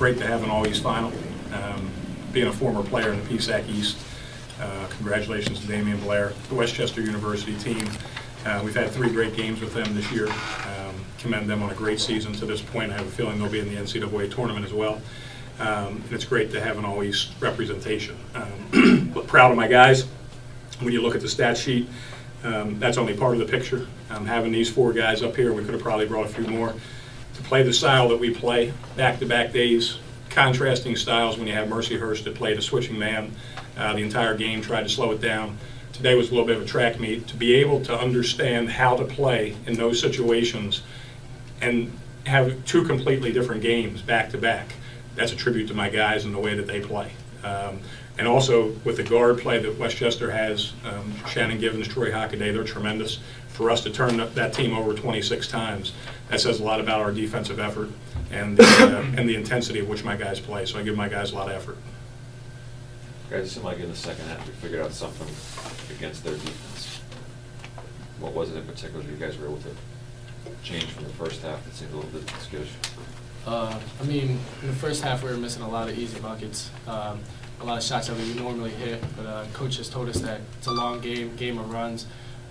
great to have an all-East final. Um, Being a former player in the PSAC East, uh, congratulations to Damian Blair, the West Chester University team. Uh, We've had three great games with them this year. Um, Commend them on a great season to this point. I have a feeling they'll be in the NCAA tournament as well. Um, And it's great to have an all-East representation. Um, but Proud of my guys. When you look at the stat sheet, um, that's only part of the picture. Having these four guys up here, we could have probably brought a few more, to play the style that we play, back-to-back days, contrasting styles when you have Mercyhurst that played a switching man uh, the entire game, tried to slow it down. Today was a little bit of a track meet. To be able to understand how to play in those situations and have two completely different games back-to-back, that's a tribute to my guys and the way that they play. Um, And also with the guard play that West Chester has, um, Shannon Givens, Troy Hockaday, they're tremendous. For us to turn that- that team over 26 times, that says a lot about our defensive effort and, the, uh, and the intensity of which my guys play. So I give my guys a lot of effort. Guys, it seemed like in the second half, we figured out something against their defense. What was it in particular you guys were able to change from the first half that seemed a little bit skittish? Uh, I mean, in the first half, we were missing a lot of easy buckets, um, a lot of shots that we would normally hit. But uh, coach has told us that it's a long game, game of runs.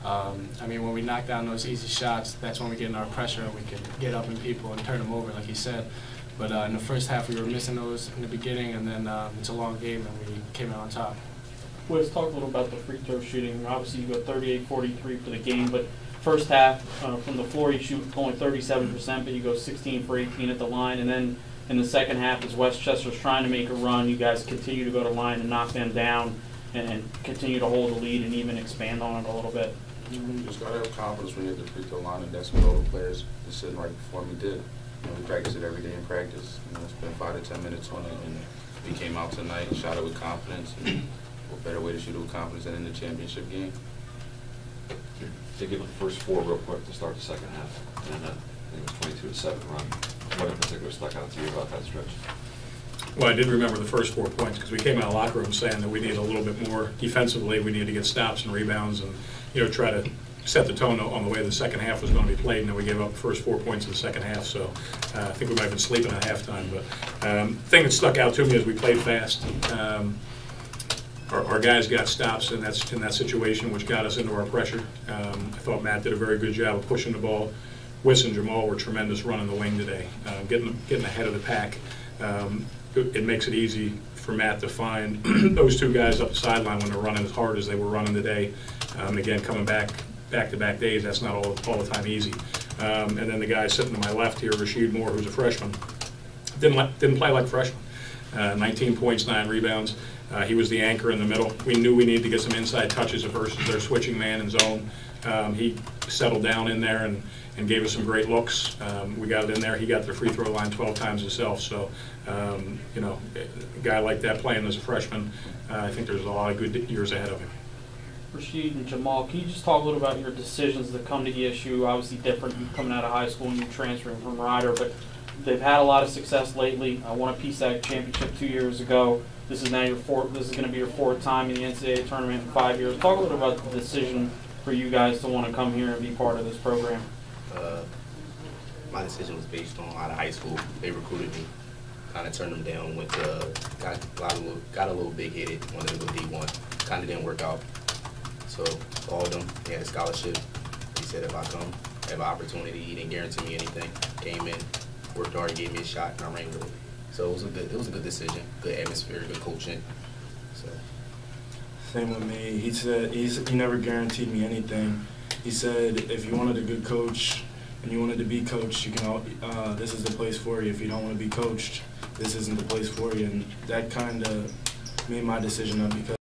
Um, I mean, when we knock down those easy shots, that's when we get in our pressure and we can get up in people and turn them over, like he said. But uh, in the first half, we were missing those in the beginning, and then um, it's a long game, and we came out on top. Let's talk a little about the free throw shooting. Obviously, you go 38-43 for the game, but first half uh, from the floor you shoot only 37%, but you go 16 for 18 at the line, and then in the second half, as West Chester's trying to make a run, you guys continue to go to line and knock them down, and, and continue to hold the lead and even expand on it a little bit. You just gotta have confidence when you're at the free throw line, and that's what all the players just sitting right before me did. You know, we practice it every day in practice, you know, spend five to ten minutes on it, and we came out tonight and shot it with confidence, and what better way to shoot it with confidence than in the championship game? Dig into the first four real quick to start the second half, and uh, I think it was twenty-two to seven run. What in particular stuck out to you about that stretch? Well, I did remember the first four points because we came out of the locker room saying that we need a little bit more defensively. We need to get stops and rebounds and, you know, try to set the tone on the way the second half was going to be played. And then we gave up the first four points in the second half. So uh, I think we might have been sleeping at halftime. But um, thing that stuck out to me is we played fast. Um, our, our guys got stops in that, in that situation, which got us into our pressure. Um, I thought Matt did a very good job of pushing the ball. Wiss and Jamal were tremendous running the wing today, uh, getting, getting ahead of the pack. Um, it, it makes it easy for Matt to find those two guys up the sideline when they're running as hard as they were running today. Um, again, coming back, back-to-back days, that's not all, all the time easy. Um, and then the guy sitting to my left here, Rashid Moore, who's a freshman, didn't, didn't play like freshman. Uh, 19 points, nine rebounds. Uh, he was the anchor in the middle. We knew we needed to get some inside touches versus their switching man and zone. Um, he settled down in there and, and gave us some great looks. Um, we got it in there. He got the free throw line 12 times himself. So, um, you know, a guy like that playing as a freshman, uh, I think there's a lot of good years ahead of him. Rashid and Jamal, can you just talk a little about your decisions to come to ESU? Obviously different coming out of high school and you transferring from Rider, but they've had a lot of success lately. I won a PSAC championship two years ago. This is now your fourth. This is going to be your fourth time in the NCAA tournament in five years. Talk a little bit about the decision for you guys to want to come here and be part of this program. Uh, my decision was based on out of high school. They recruited me, kind of turned them down. Went to got got a little got a little big headed. Wanted to go D one. Kind of didn't work out. So called them. They had a scholarship. He said if I come, have an opportunity. He didn't guarantee me anything. Came in, worked hard, gave me a shot, and I ran with it. So it was a good it was a good decision. Good atmosphere, good coaching. So. Same with me. He said he's, he never guaranteed me anything. He said if you wanted a good coach and you wanted to be coached, you can. All, uh, this is the place for you. If you don't want to be coached, this isn't the place for you. And that kind of made my decision up because.